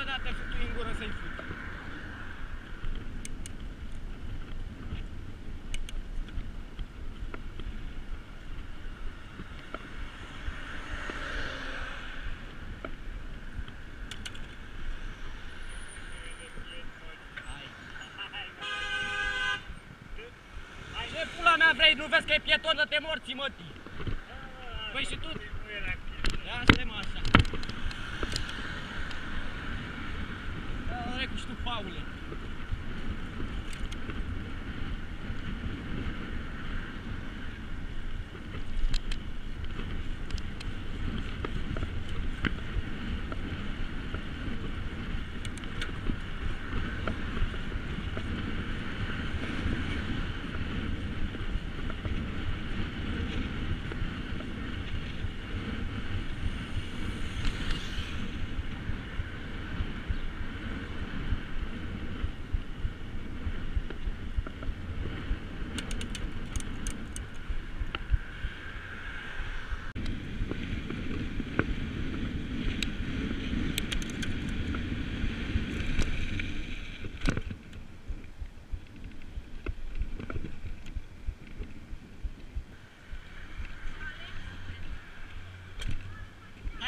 ai dată și tu în gură să-i fii. Vrei, nu vezi că e pieton, te morți, mă, Păi și tu Augusto Paulo.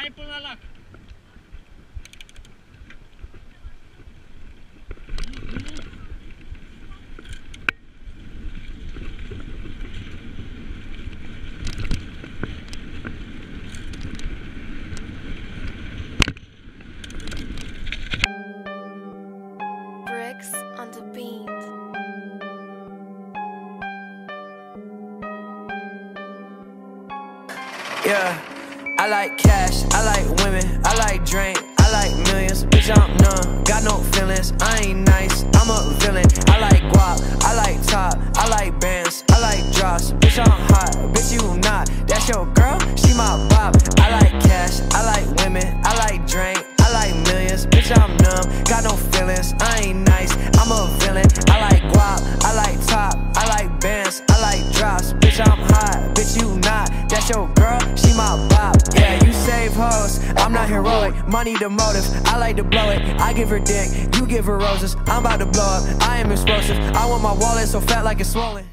Și tu, Paule. Hai până la. Bricks on the beat. Yeah, I like cash, I like women, I like drink, I like millions. Bitch, I'm numb, got no feelings. I ain't nice, I'm a villain. I like guap, I like top, I like bands, I like drops. Bitch, I'm hot, bitch, you not. That's your girl, she my bop. I like cash, I like women, I like drink, I like millions. Bitch, I'm numb, got no feelings. I ain't nice, I'm a villain. I like guap, I like top, I like bands, I like drops. Bitch, I'm hot, bitch, you not. That's your girl, she my bop. Heroic. Money the motive, I like to blow it. I give her dick, you give her roses. I'm about to blow up, I am explosive. I want my wallet so fat like it's swollen.